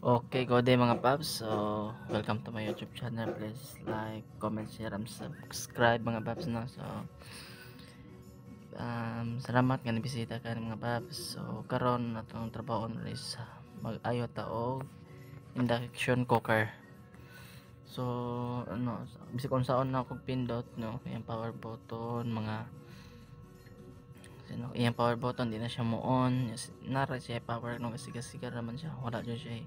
Okay, good day mga paps. So, welcome to my YouTube channel. Please like, comment, share, and subscribe mga paps no. So, um, salamat nga bisita ka mga paps. So, karon natong trabaho is mag-ayo ta og induction cooker. So, ano, bisig kung saan na kog pindot no, yung power button, mga sino iyang power button di na siya mo on nara siya power no kasi kasi naman siya wala dyan siya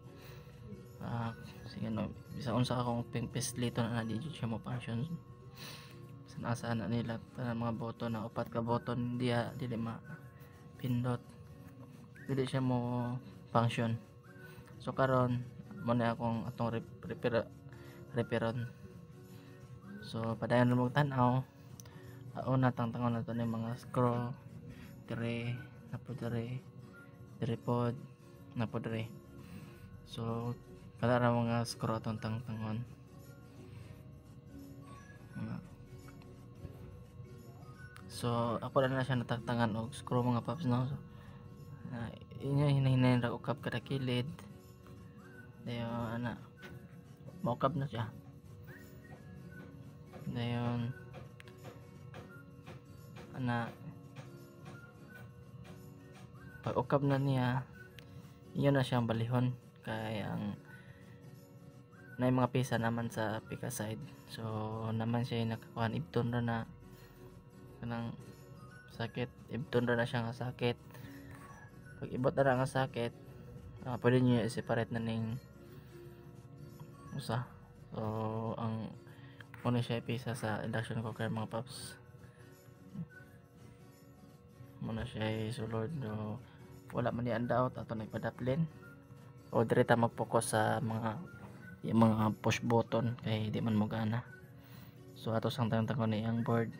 uh, sige no. Bisa unsa akong pimpis lito na di siya mo function sa na nila tanang mga button na upat ka button diya dili ma pindot. Dili siya mo function so karon mo na akong atong repair repairon so padayon mo tan-aw. Una tangtangon na to ni mga screw dire na po dire pod na po dire so kada ra mga screw atong tangtangon so ako na na siya natagtangan og screw mga paps no? So, na inyo hinahinayin ra ukap kada kilid. Dayon ana. Maukap na siya. Dayon ana. Pag ukap na niya yun na siyang balihon. Kaya ang na mga pisa naman sa pika side. So naman siya yung nakakuhan ibton na na kanang sakit. Ibton na siya nga sakit. Pag ibot na nga sakit uh, pwede nyo i-separate na ning usa. So ang muna siya ipisa sa induction cooker mga paps. Muna siya isulod no wala man ni andaot ato nagpadaplin. O direta mag-focus sa mga yung mga push button kay di man mo gana. So ato sang tangon ni ang board.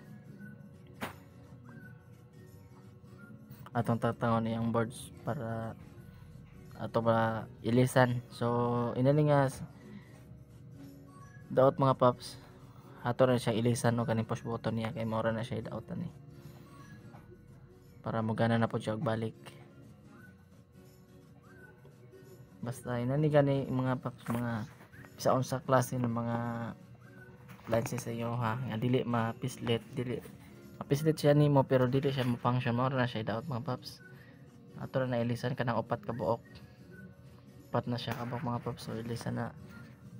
Atong tatangon ni ang boards para ato ba ilisan. So inani nga daot mga pops ato na siya ilisan no kaning push button niya kay mora na siya daot ni para mo gana na po siya balik. Basta inani gani mga paps mga sa unsa klase ng mga lenses sa iyo ha? Nga dili mapislit dili mapislit siya nimo pero dili siya mo function. Mo na siya daot mga paps. Ato na nailisan kanang upat ka buok. Upat na siya kabak mga paps. So ilisan na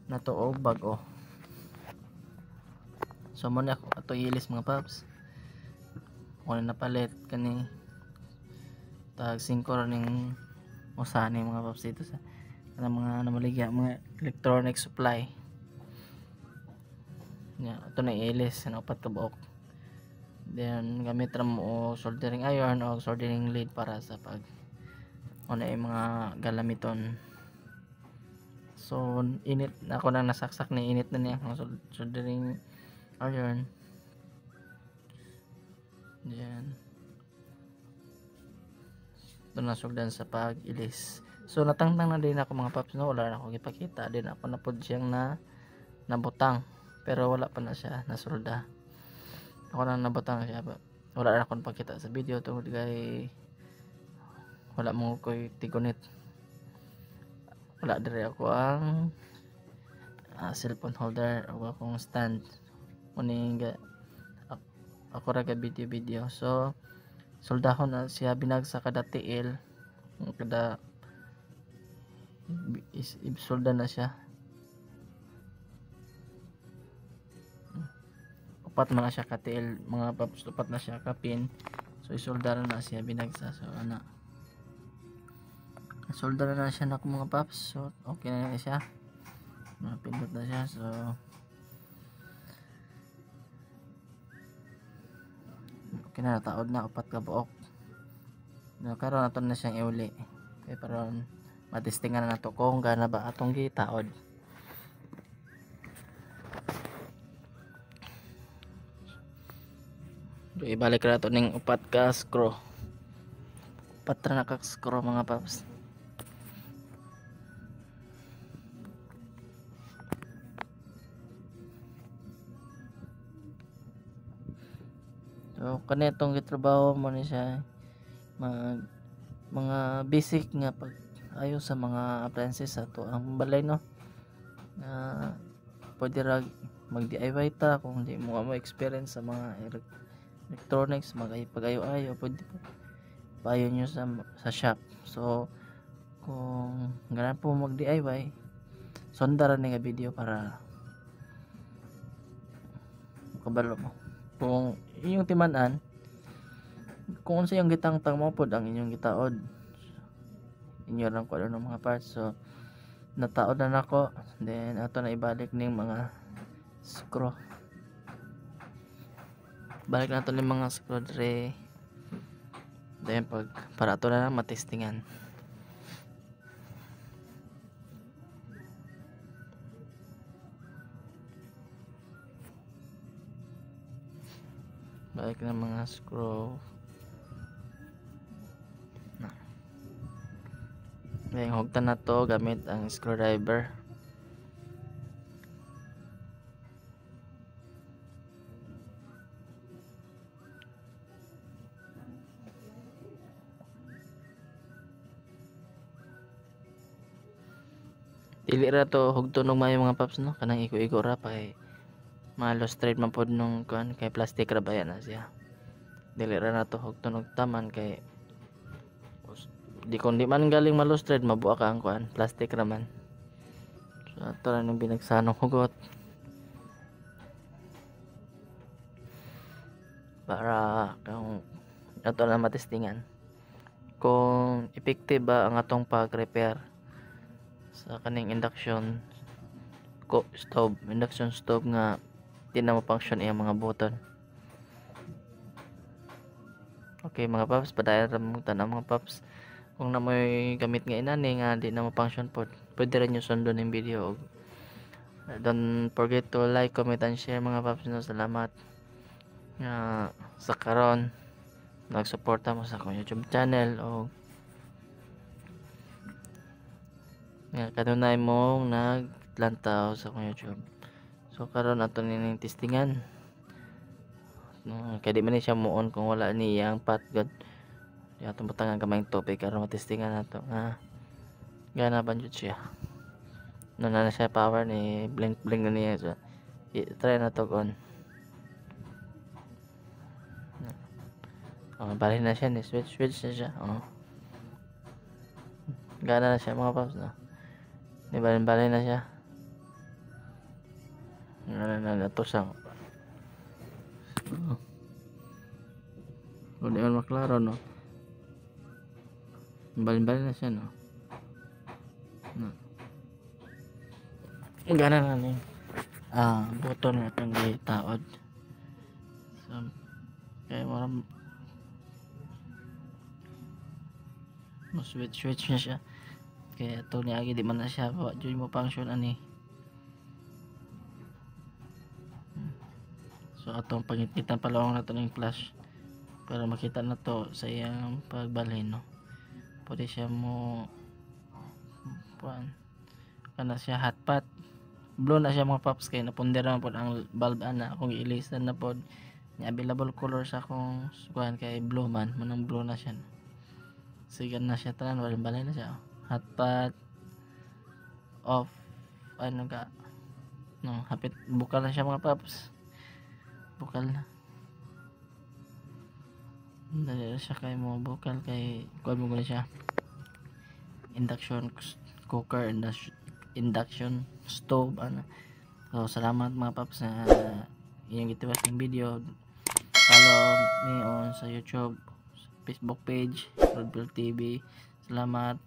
natuog bago so mo na ato ilis mga paps. Kung na palit kani. Tag 5 ning usahan mga paps dito sa ng mga namaligya mga electronic supply. Yeah, ito na ilis na upat ka buok then gamit ra mo soldering iron o soldering lead para sa pag una yung mga galamiton. So init ako na nasaksak ni init na niya ang soldering iron. Yan. Ito nasugdan sa pag ilis So natangtang na din ako mga paps no, wala na akong ipakita din ako na pod siyang na nabutang pero wala pa na siya nasulda. Ako na nabutang siya ba. Wala na akong pakita sa video tungod kay wala mo ko tigunit. Wala dire ako ang uh, cellphone holder o akong stand. Muning ako ra ka video video. So soldahon na siya binag sa kada tiil kada is ibsolda na siya. Upat na siya katil mga paps upat na siya kapin so isolda na siya binagsa. So ana. Solda na siya na mga paps. So okay na, siya. Napindot na siya so. Okay na taod na upat ka buok. No, karon nato na siyang iuli. Kay paron matistingan na to kung gana ba atong gitaod. So ibalik na ning upat ka screw. Upat na ka screw mga paps. So kanitong gitrabaho mo ni siya mag mga basic nga pag ayo sa mga appliances ato ang balay no? Na pwede ra mag DIY ta kung di mo mo experience sa mga elec- electronics mag pag-ayo ayo pwede payo nyo sa sa shop. So kung ganun po mag DIY sondaran nga video para kabalo mo. Kung inyong timanan kung sa iyong gitangtang mo pod ang inyong gitaod inyo lang ko ano mga parts. So nataod na nako. Then ato na ibalik ning mga screw. Balik na to ning mga screw dire then pag para ato na lang matestingan. Balik na mga screw then hugtan na to gamit ang screwdriver. Dili ra to hugton og maayo mga paps no? Kanang iko-iko ra pa kay malo straight man pod nung kuan kay plastic ra ba yan siya dili ra na to hugton og taman kay di kon di man galing malo straight mabuak ang kuan plastic ra man. So ato ra nung binagsanong hugot. Para kung ato na matestingan. Kung effective ba ang atong pag-repair sa kaning induction ko stove. Induction stove nga di na mo-function iyang mga button. Okay mga paps padayon ra mo mga paps kung na mo'y gamit nga inani nga di na mo-function pod pwede rin yung sundo ng video. Don't forget to like comment and share mga paps no? Salamat. Nga sa karon nagsuporta mo sa akong youtube channel o nga kanunay mong naglantaw sa akong youtube. So karon ato nining testingan. No, kaya di man siya muon kung wala ni iyang pat god di atong butangan kamayng topic karon matestingan nato nga gana ba jud siya no na na siya power ni blink blink na niya so i- try na to on Oh, bali na siya ni switch switch na siya. Oh. Gana na siya mga paps no. Di bali bali na siya. Gana na natusang. Oh. Kung di man maklaro no. Bali na siya no. No. Gana na ni. Ah, buton na itong taod. So, kaya maram mo switch switch na siya kaya to ni agi di man na siya jud mo function ani Hmm. so atong pangititan palawang na to ng flash para makita na to sa iyang pagbalhin no pwede siya mo kuan kana siya hot pot blow na siya mga pops kay napundera man pod ang bulb ana kung ilisan na pod. Ni available color sa akong kuan kay blue man. Manang blue na siya. Sigan na siya tanan. Walang balay na siya hot pot off. Ano ka? No hapit. Bukal na siya mga paps. Bukal na. Dali siya kay mo bukal kay kuha mo siya induction cooker induction, stove ano. So salamat mga paps na inyong gitiwas ng video. Follow me on sa youtube Facebook page Rodville TV salamat